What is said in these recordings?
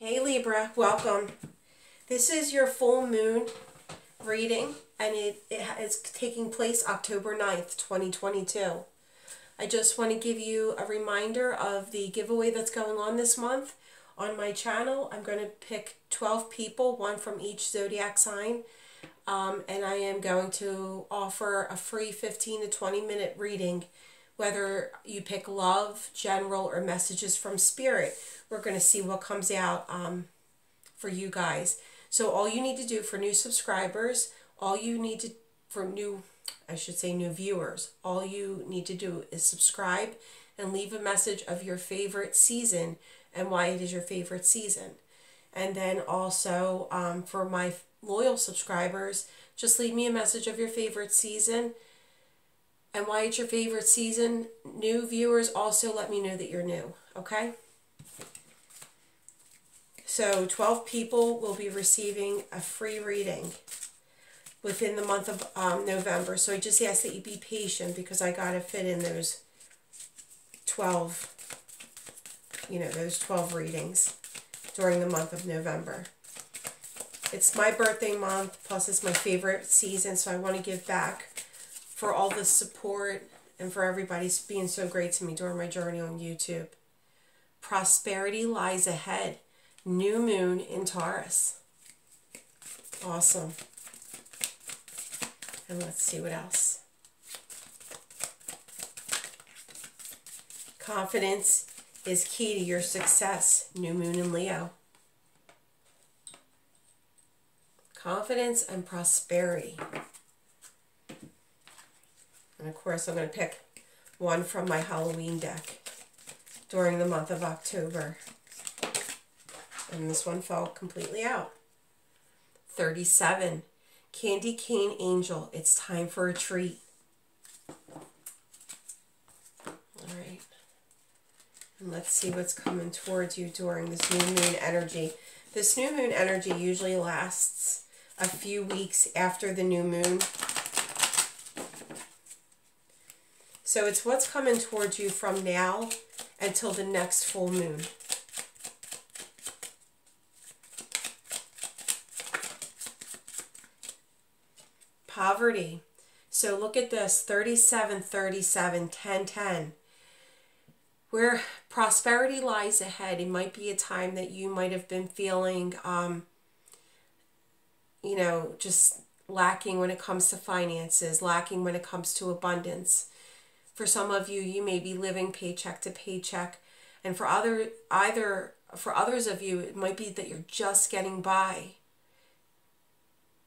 Hey Libra, welcome. This is your full moon reading and it, it is taking place October 9th, 2022. I just want to give you a reminder of the giveaway that's going on this month on my channel. I'm going to pick 12 people, one from each zodiac sign, um, and I am going to offer a free 15 to 20 minute reading whether you pick love, general, or messages from spirit. We're going to see what comes out um, for you guys. So all you need to do for new subscribers, all you need to, for new, I should say new viewers, all you need to do is subscribe and leave a message of your favorite season and why it is your favorite season. And then also um, for my loyal subscribers, just leave me a message of your favorite season and why it's your favorite season. New viewers also let me know that you're new, okay? So 12 people will be receiving a free reading within the month of um, November. So I just ask that you be patient because I got to fit in those 12, you know, those 12 readings during the month of November. It's my birthday month, plus it's my favorite season, so I want to give back for all the support and for everybody being so great to me during my journey on YouTube. Prosperity lies ahead. New moon in Taurus. Awesome. And let's see what else. Confidence is key to your success. New moon in Leo. Confidence and prosperity. Of course, I'm going to pick one from my Halloween deck during the month of October. And this one fell completely out. 37. Candy Cane Angel. It's time for a treat. Alright. And let's see what's coming towards you during this new moon energy. This new moon energy usually lasts a few weeks after the new moon. So it's what's coming towards you from now until the next full moon. Poverty. So look at this 37, 37, 10, 10. Where prosperity lies ahead, it might be a time that you might have been feeling, um, you know, just lacking when it comes to finances, lacking when it comes to abundance for some of you, you may be living paycheck to paycheck. And for other either for others of you, it might be that you're just getting by.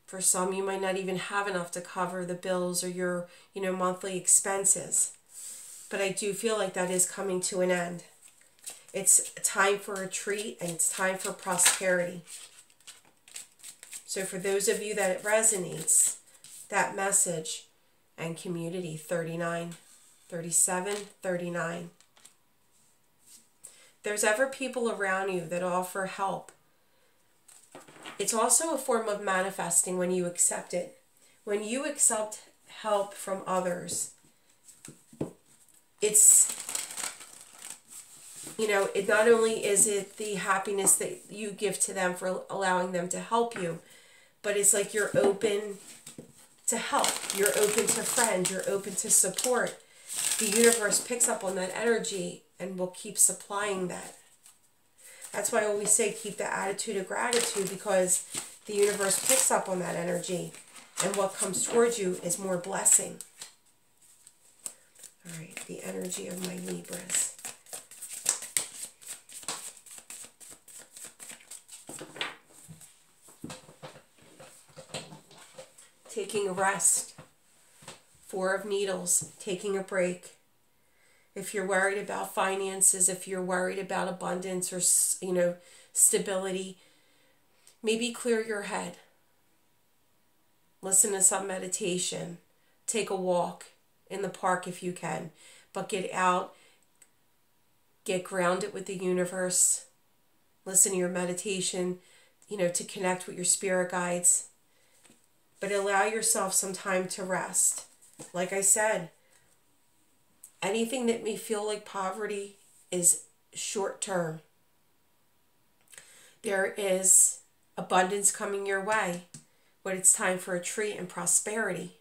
For some, you might not even have enough to cover the bills or your, you know, monthly expenses. But I do feel like that is coming to an end. It's time for a treat and it's time for prosperity. So for those of you that it resonates, that message and community 39 37, 39. There's ever people around you that offer help. It's also a form of manifesting when you accept it. When you accept help from others, it's, you know, it not only is it the happiness that you give to them for allowing them to help you, but it's like you're open to help. You're open to friends. You're open to support the universe picks up on that energy and will keep supplying that. That's why I always say keep the attitude of gratitude because the universe picks up on that energy and what comes towards you is more blessing. All right, the energy of my Libras. Taking a rest. Four of Needles, taking a break. If you're worried about finances, if you're worried about abundance or, you know, stability, maybe clear your head. Listen to some meditation. Take a walk in the park if you can. But get out, get grounded with the universe. Listen to your meditation, you know, to connect with your spirit guides. But allow yourself some time to rest. Like I said, anything that may feel like poverty is short term. There is abundance coming your way, but it's time for a treat and prosperity.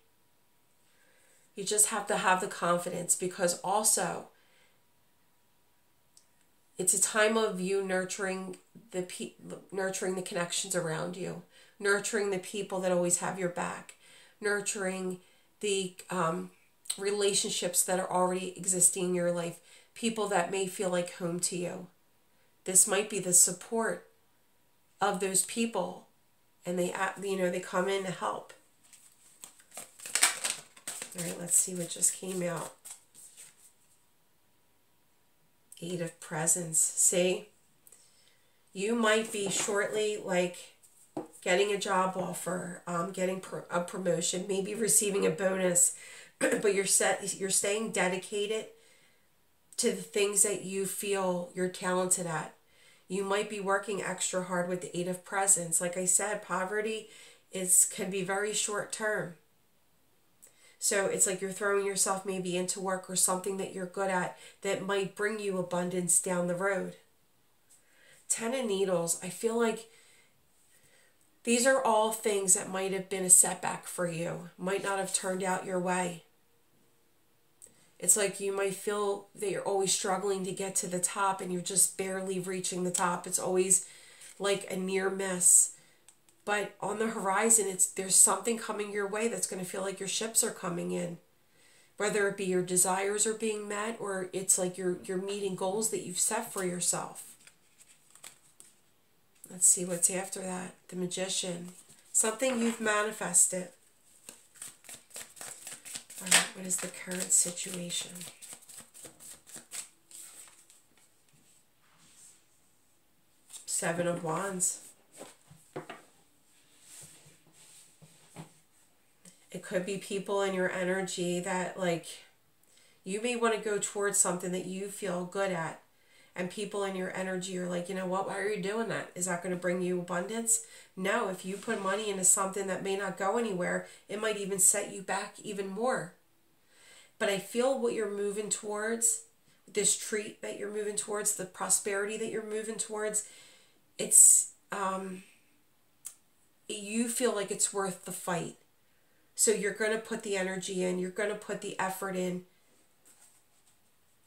You just have to have the confidence because also it's a time of you nurturing the pe- nurturing the connections around you, nurturing the people that always have your back, nurturing the um, relationships that are already existing in your life, people that may feel like home to you. This might be the support of those people, and they you know they come in to help. All right, let's see what just came out. Eight of Presents. See, you might be shortly like getting a job offer, um, getting a promotion, maybe receiving a bonus, but you're set. You're staying dedicated to the things that you feel you're talented at. You might be working extra hard with the Eight of Presents. Like I said, poverty is can be very short term. So it's like you're throwing yourself maybe into work or something that you're good at that might bring you abundance down the road. Ten of Needles, I feel like these are all things that might have been a setback for you, might not have turned out your way. It's like you might feel that you're always struggling to get to the top and you're just barely reaching the top. It's always like a near miss but on the horizon it's there's something coming your way that's going to feel like your ships are coming in whether it be your desires are being met or it's like you're you're meeting goals that you've set for yourself let's see what's after that? The magician. Something you've manifested. All right what is the current situation? Seven of wands. It could be people in your energy that, like, you may want to go towards something that you feel good at. And people in your energy are like, you know what? Why are you doing that? Is that going to bring you abundance? No, if you put money into something that may not go anywhere, it might even set you back even more. But I feel what you're moving towards, this treat that you're moving towards, the prosperity that you're moving towards, it's, um, you feel like it's worth the fight so you're going to put the energy in, you're going to put the effort in.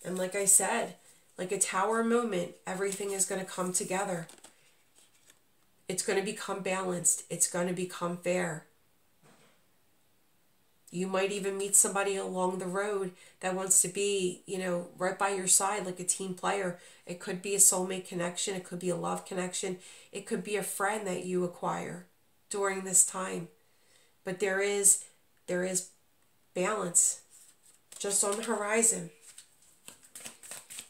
And like I said, like a tower moment, everything is going to come together. It's going to become balanced, it's going to become fair. You might even meet somebody along the road that wants to be, you know, right by your side like a team player. It could be a soulmate connection, it could be a love connection, it could be a friend that you acquire during this time. But there is there is balance just on the horizon.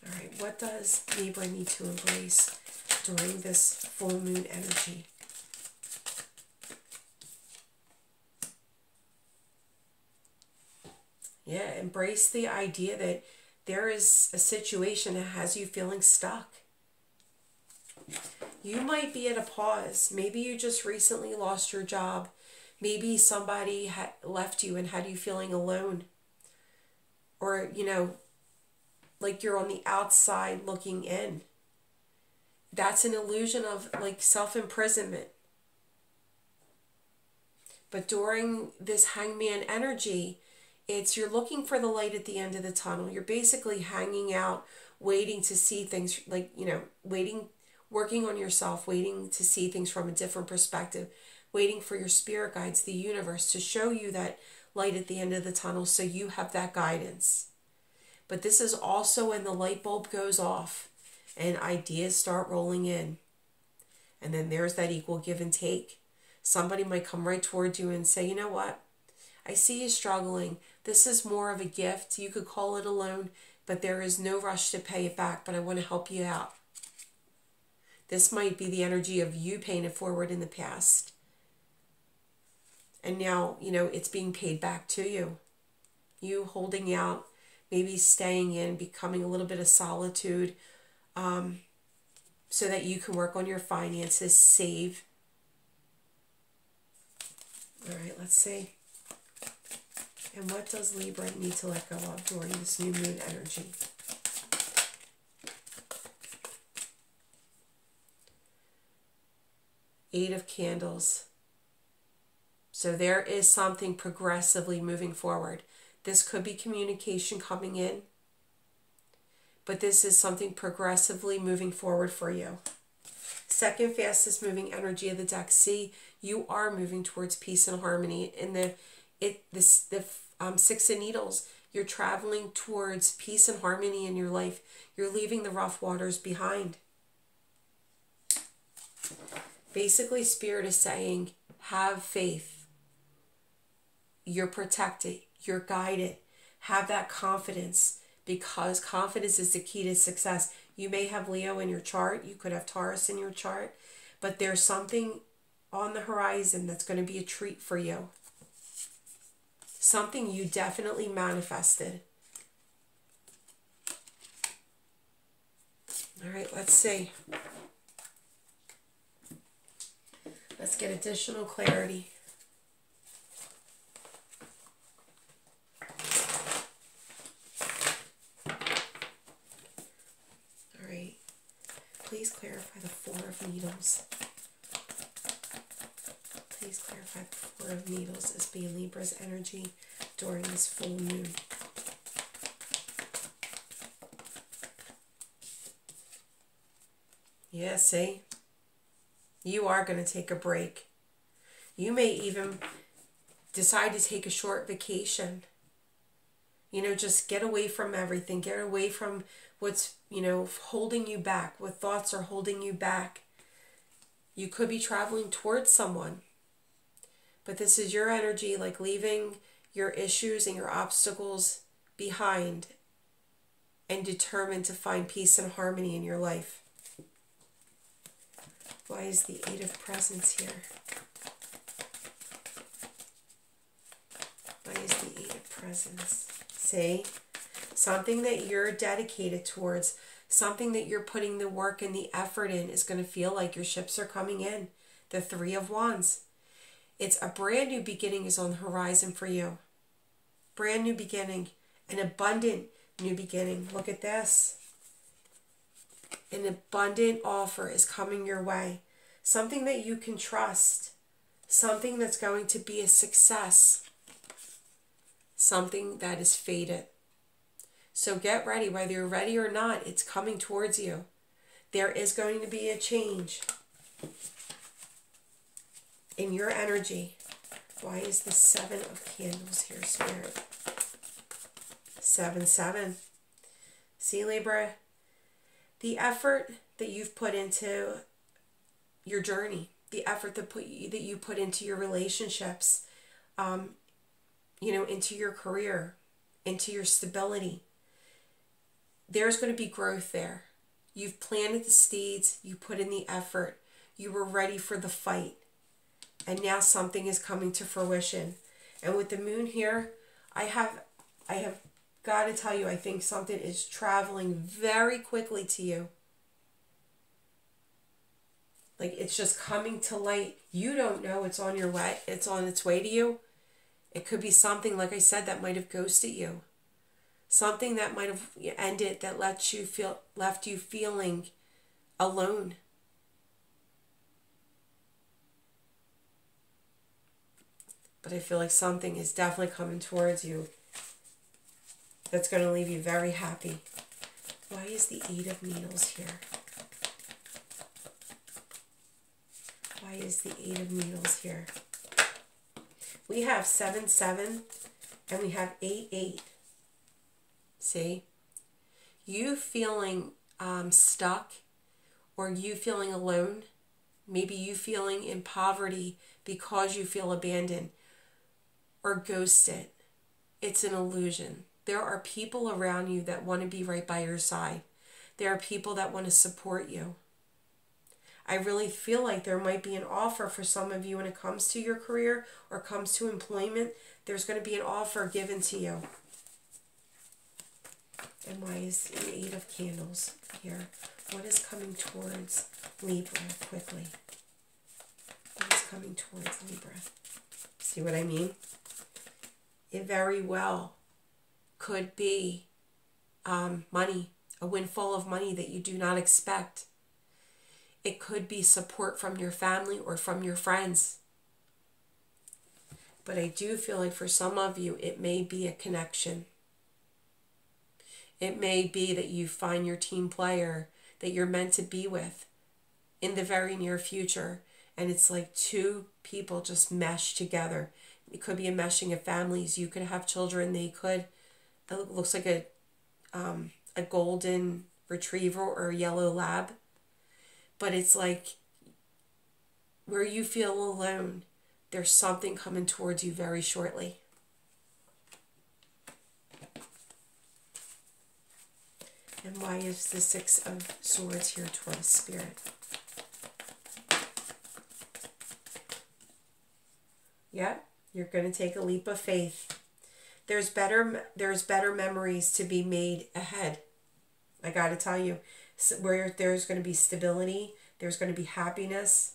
All right, what does Libra need to embrace during this full moon energy? Yeah, embrace the idea that there is a situation that has you feeling stuck. You might be at a pause. Maybe you just recently lost your job Maybe somebody left you and had you feeling alone. Or, you know, like you're on the outside looking in. That's an illusion of like self imprisonment. But during this hangman energy, it's you're looking for the light at the end of the tunnel. You're basically hanging out, waiting to see things like, you know, waiting, working on yourself, waiting to see things from a different perspective waiting for your spirit guides, the universe, to show you that light at the end of the tunnel so you have that guidance. But this is also when the light bulb goes off and ideas start rolling in. And then there's that equal give and take. Somebody might come right towards you and say, you know what? I see you struggling. This is more of a gift. You could call it a loan, but there is no rush to pay it back, but I want to help you out. This might be the energy of you paying it forward in the past and now you know it's being paid back to you you holding out maybe staying in becoming a little bit of solitude um, so that you can work on your finances save all right let's see and what does libra need to let go of during this new moon energy Eight of Candles. So there is something progressively moving forward. This could be communication coming in, but this is something progressively moving forward for you. Second fastest moving energy of the deck. See, you are moving towards peace and harmony. In the it this the um, six of needles, you're traveling towards peace and harmony in your life. You're leaving the rough waters behind. Basically, Spirit is saying, have faith. You're protected. You're guided. Have that confidence because confidence is the key to success. You may have Leo in your chart, you could have Taurus in your chart, but there's something on the horizon that's going to be a treat for you. Something you definitely manifested. All right, let's see. Let's get additional clarity. Please clarify the Four of Needles. Please clarify the Four of Needles as being Libra's energy during this full moon. Yeah, see? You are going to take a break. You may even decide to take a short vacation. You know, just get away from everything. Get away from what's, you know, holding you back, what thoughts are holding you back. You could be traveling towards someone. But this is your energy, like leaving your issues and your obstacles behind and determined to find peace and harmony in your life. Why is the Eight of Presents here? Why is the Eight of Presents? See? Something that you're dedicated towards, something that you're putting the work and the effort in is going to feel like your ships are coming in. The Three of Wands. It's a brand new beginning is on the horizon for you. Brand new beginning, an abundant new beginning. Look at this. An abundant offer is coming your way. Something that you can trust. Something that's going to be a success. Something that is fated. So get ready, whether you're ready or not, it's coming towards you. There is going to be a change in your energy. Why is the Seven of Candles here, Spirit? Seven, seven. See, Libra, the effort that you've put into your journey, the effort that put you, that you put into your relationships, um, you know, into your career, into your stability, there's going to be growth there. You've planted the seeds, you put in the effort, you were ready for the fight, and now something is coming to fruition. And with the moon here, I have I have got to tell you, I think something is traveling very quickly to you. Like it's just coming to light. You don't know it's on your way, it's on its way to you. It could be something, like I said, that might have ghosted you something that might have ended that let you feel left you feeling alone. But i feel like something is definitely coming towards you that's going to leave you very happy. Why is the eight of needles here? Why is the eight of needles here? We have seven seven and we have eight eight See? You feeling um, stuck or you feeling alone, maybe you feeling in poverty because you feel abandoned or ghosted. It's an illusion. There are people around you that want to be right by your side. There are people that want to support you. I really feel like there might be an offer for some of you when it comes to your career or comes to employment. There's going to be an offer given to you. And why is the Eight of Candles here? What is coming towards Libra quickly? What is coming towards Libra? See what I mean? It very well could be um, money, a windfall of money that you do not expect. It could be support from your family or from your friends. But I do feel like for some of you, it may be a connection. It may be that you find your team player that you're meant to be with in the very near future. And it's like two people just mesh together. It could be a meshing of families. You could have children. They could, it looks like a, um, a golden retriever or a yellow lab. But it's like where you feel alone, there's something coming towards you very shortly. And why is the Six of Swords here towards Spirit? Yeah, you're going to take a leap of faith. There's better there's better memories to be made ahead. I got to tell you, where there's going to be stability, there's going to be happiness.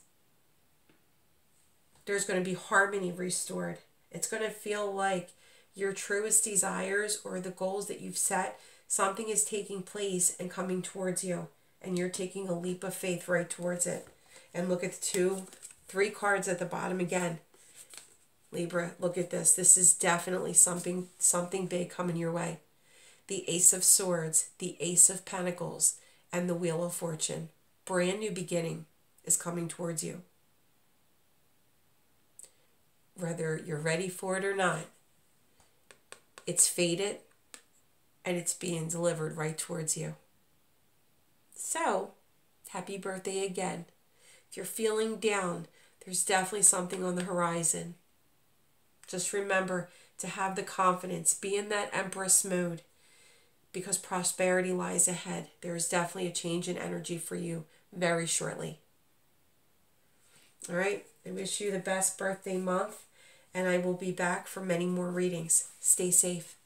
There's going to be harmony restored. It's going to feel like your truest desires or the goals that you've set Something is taking place and coming towards you, and you're taking a leap of faith right towards it. And look at the two, three cards at the bottom again. Libra, look at this. This is definitely something something big coming your way. The Ace of Swords, the Ace of Pentacles, and the Wheel of Fortune. Brand new beginning is coming towards you. Whether you're ready for it or not, it's fated and it's being delivered right towards you. So, happy birthday again. If you're feeling down, there's definitely something on the horizon. Just remember to have the confidence, be in that Empress mode because prosperity lies ahead. There is definitely a change in energy for you very shortly. All right, I wish you the best birthday month, and I will be back for many more readings. Stay safe.